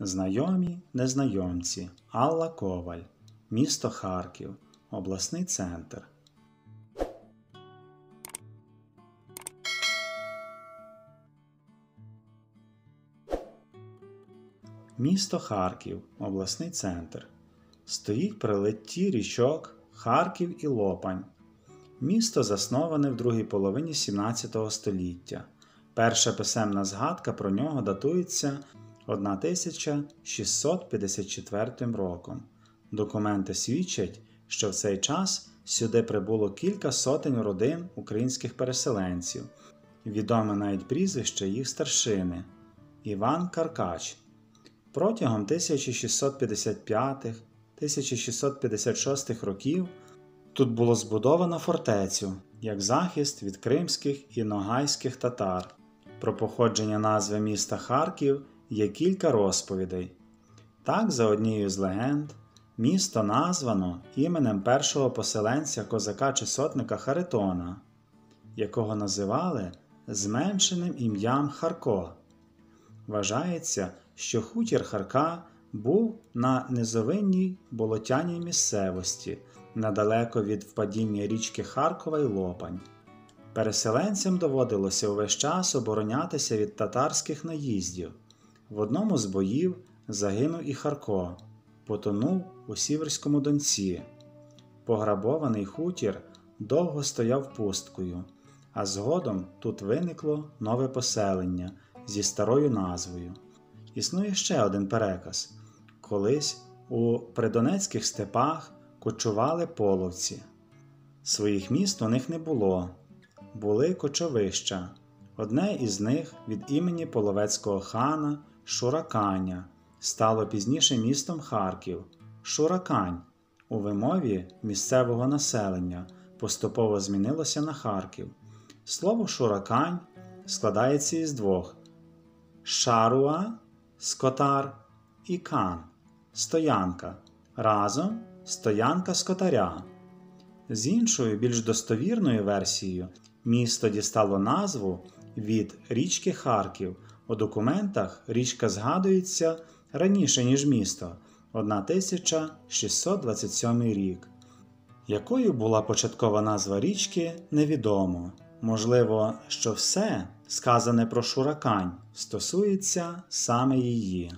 Знайомі незнайомці Алла Коваль, місто Харків, обласний центр. Місто Харків, обласний центр. Стоїть при литті річок Харків і Лопань. Місто засноване в другій половині 17 століття. Перша писемна згадка про нього датується 1654 роком. Документи свідчать, що в цей час сюди прибуло кілька сотень родин українських переселенців. Відоме навіть прізвище їх старшини Іван Каркач. Протягом 1655-1656 років тут було збудовано фортецю як захист від кримських і ногайських татар. Про походження назви міста Харків є кілька розповідей. Так, за однією з легенд, місто названо іменем першого поселенця козака чи сотника Харитона, якого називали зменшеним ім'ям Харко. Вважається, що хутір Харка був на низовинній болотяній місцевості, недалеко від впадіння річки Харкова й Лопань. Переселенцям доводилося увесь час оборонятися від татарських наїздів. В одному з боїв загинув і Харко, потонув у Сіверському донці. Пограбований хутір довго стояв пусткою, а згодом тут виникло нове поселення зі старою назвою. Існує ще один переказ: колись у придонецьких степах кочували половці. Своїх міст у них не було, були кочовища. Одне із них від імені половецького хана Шураканя стало пізніше містом Харків. Шуракань у вимові місцевого населення поступово змінилося на Харків. Слово Шуракань складається із двох: шаруа скотар і кан стоянка. Разом стоянка скотаря. З іншою, більш достовірною версією, місто дістало назву від річки Харків. У документах річка згадується раніше, ніж місто 1627 рік. Якою була початкова назва річки, невідомо. Можливо, що все, сказане про Шуракань, стосується саме її.